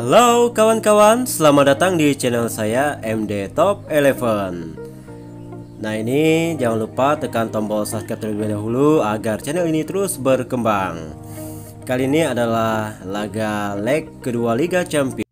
Halo kawan-kawan, selamat datang di channel saya MD Top 11 Nah ini jangan lupa tekan tombol subscribe terlebih dahulu agar channel ini terus berkembang. Kali ini adalah laga leg kedua Liga Champions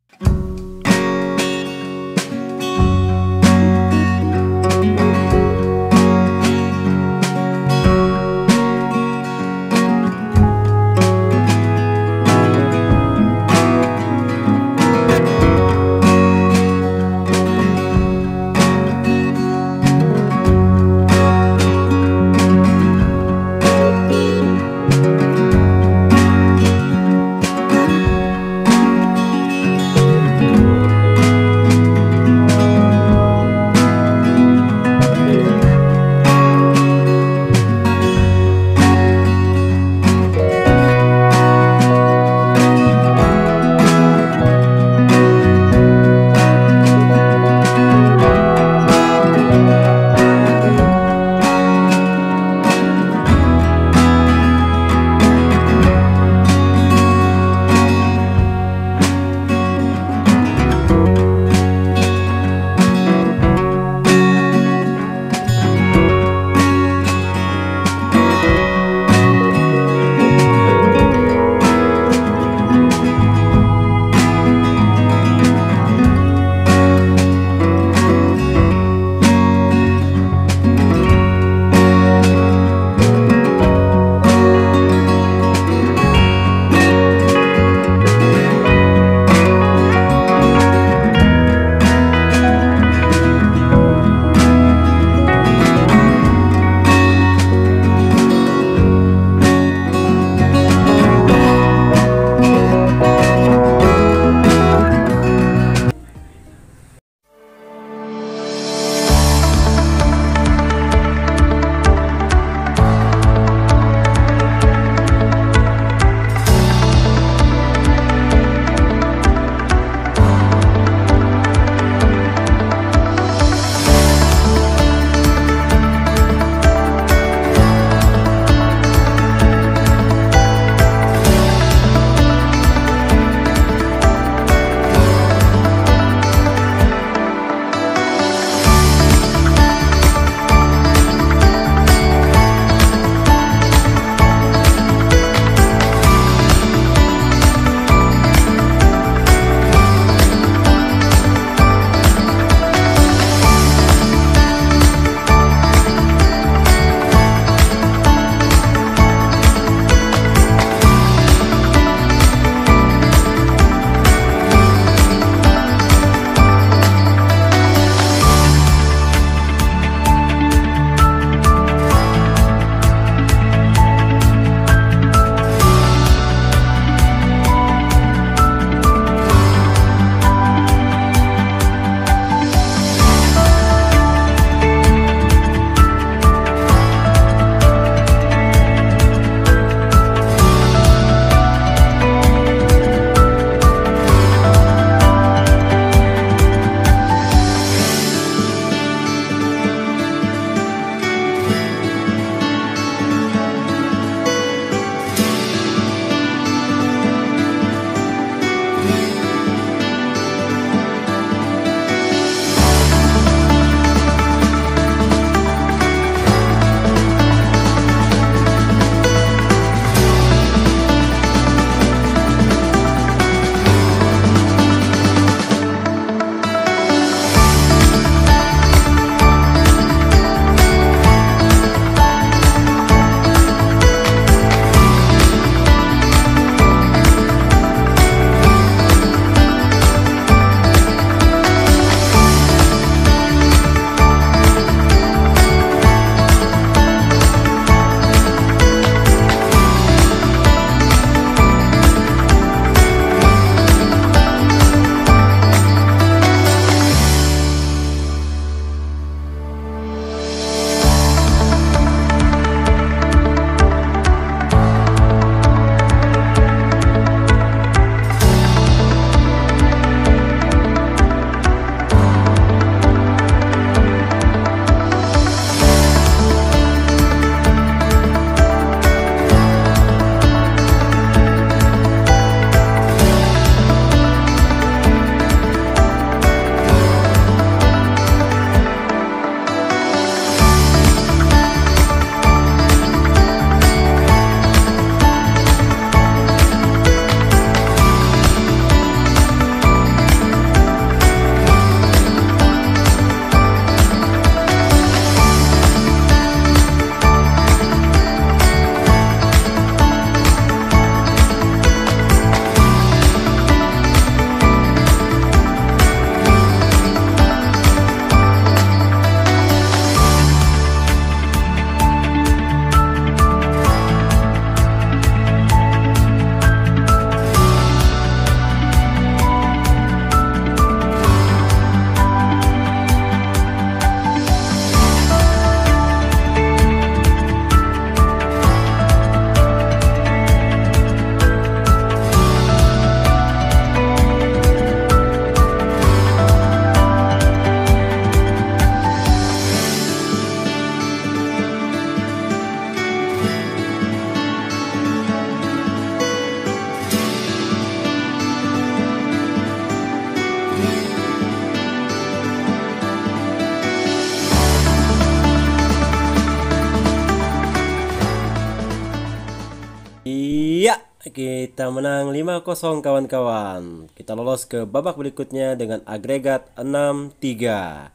kita menang 5-0 kawan-kawan. Kita lolos ke babak berikutnya dengan agregat 6-3.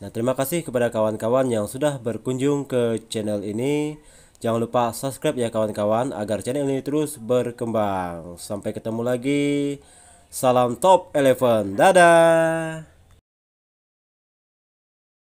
Nah, terima kasih kepada kawan-kawan yang sudah berkunjung ke channel ini. Jangan lupa subscribe ya kawan-kawan agar channel ini terus berkembang. Sampai ketemu lagi. Salam top 11. Dadah.